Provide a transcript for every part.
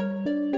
Música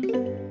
The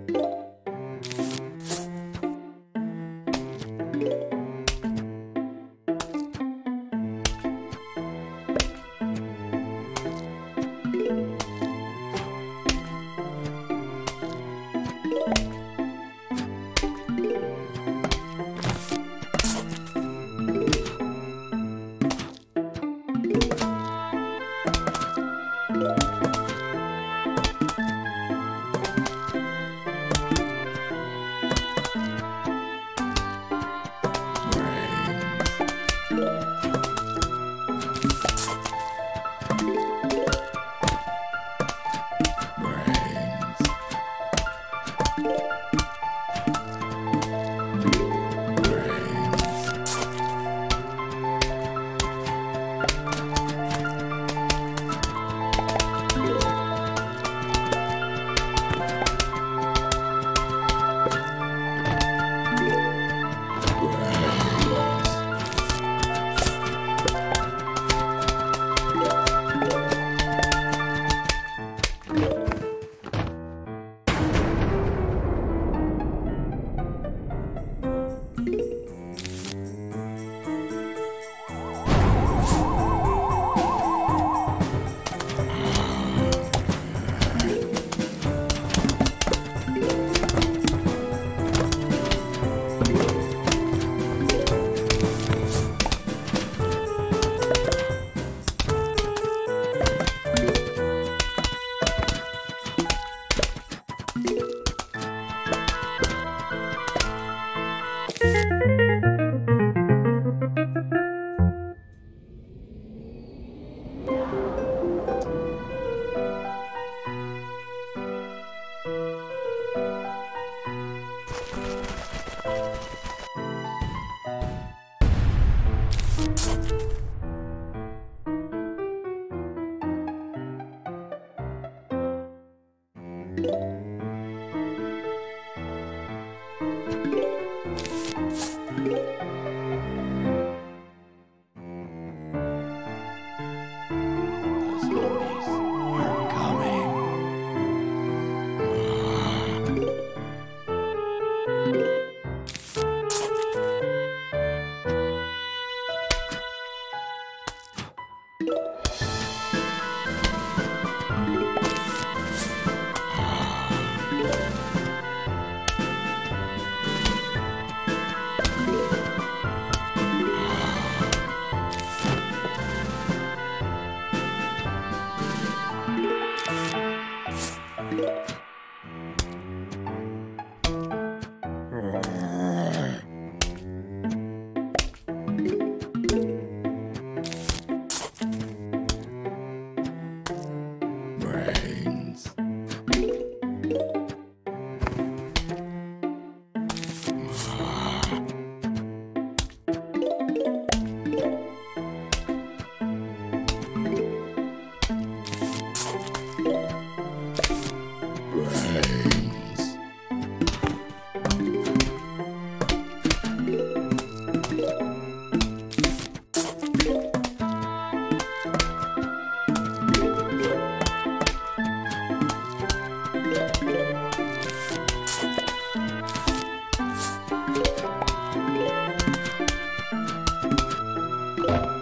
you.